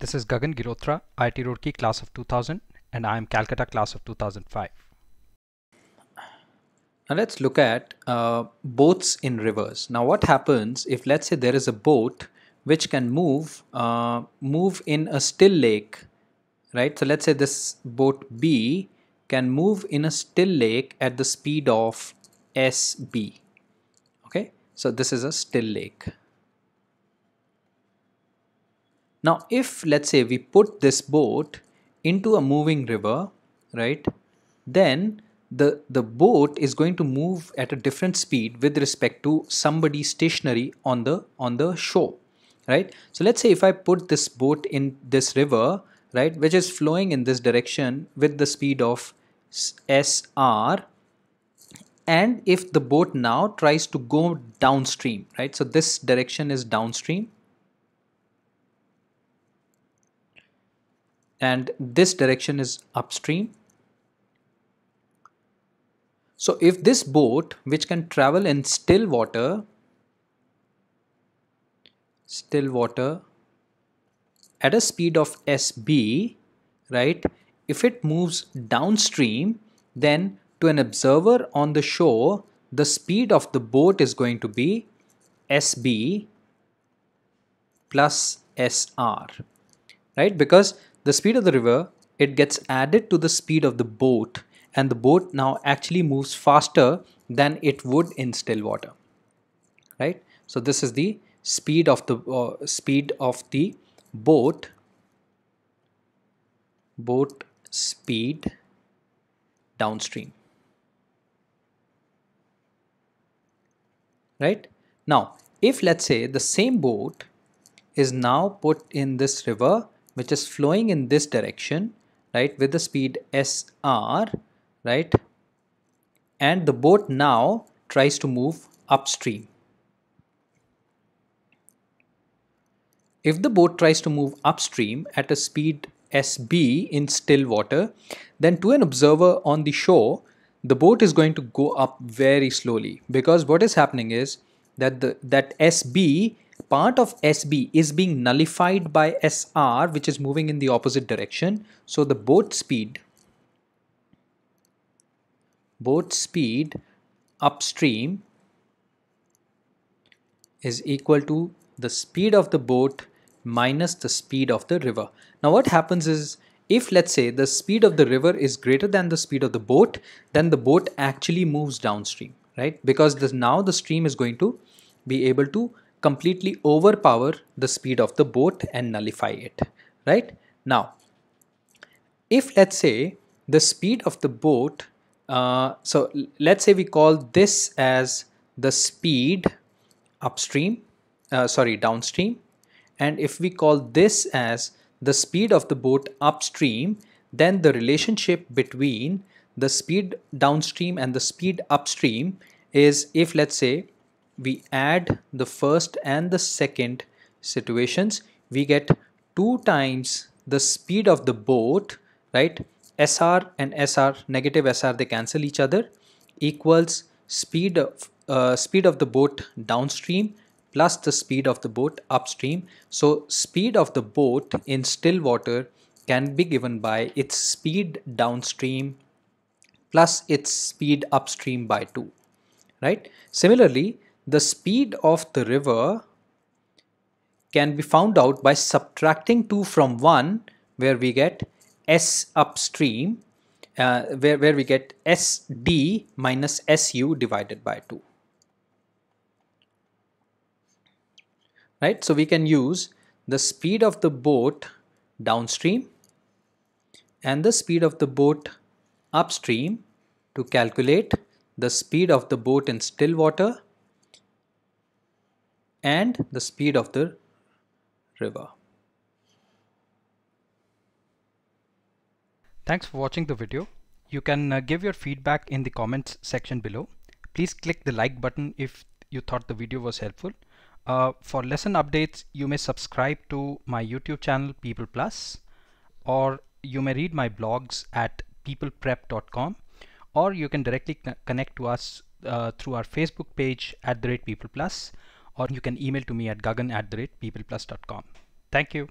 This is Gagan Girotra, IIT Roorkee class of 2000 and IIM Calcutta class of 2005. Now let's look at uh, boats in rivers. Now what happens if let's say there is a boat which can move uh, move in a still lake, right? So let's say this boat B can move in a still lake at the speed of SB. Okay, so this is a still lake. Now, if let's say we put this boat into a moving river, right, then the, the boat is going to move at a different speed with respect to somebody stationary on the on the shore right? So let's say if i put this boat in this river right which is flowing in this direction with the speed of sr and if the boat now tries to go downstream right? So this direction is downstream and this direction is upstream. So if this boat which can travel in still water, still water at a speed of SB, right, if it moves downstream, then to an observer on the shore, the speed of the boat is going to be SB plus SR, right, because the speed of the river, it gets added to the speed of the boat and the boat now actually moves faster than it would in still water. Right? So this is the speed of the uh, speed of the boat boat speed downstream. Right? Now, if let's say the same boat is now put in this river which is flowing in this direction right with the speed SR right and the boat now tries to move upstream. If the boat tries to move upstream at a speed SB in still water, then to an observer on the shore, the boat is going to go up very slowly because what is happening is that the that SB part of SB is being nullified by SR which is moving in the opposite direction. So the boat speed boat speed upstream is equal to the speed of the boat minus the speed of the river. Now what happens is if let's say the speed of the river is greater than the speed of the boat then the boat actually moves downstream right because this, now the stream is going to be able to completely overpower the speed of the boat and nullify it right? Now if let's say the speed of the boat uh, so let's say we call this as the speed upstream uh, sorry downstream. And if we call this as the speed of the boat upstream then the relationship between the speed downstream and the speed upstream is if let's say we add the first and the second situations we get two times the speed of the boat right? SR and SR negative SR they cancel each other equals speed of uh, speed of the boat downstream plus the speed of the boat upstream. So speed of the boat in still water can be given by its speed downstream plus its speed upstream by 2 right? Similarly the speed of the river can be found out by subtracting 2 from 1 where we get S upstream uh, where, where we get SD minus SU divided by 2. Right, so we can use the speed of the boat downstream and the speed of the boat upstream to calculate the speed of the boat in still water and the speed of the river. Thanks for watching the video. You can uh, give your feedback in the comments section below. Please click the like button if you thought the video was helpful. Uh, for lesson updates, you may subscribe to my YouTube channel People Plus or you may read my blogs at peopleprep.com or you can directly connect to us uh, through our Facebook page at the rate People Plus or you can email to me at gagan at the rate peopleplus.com. Thank you.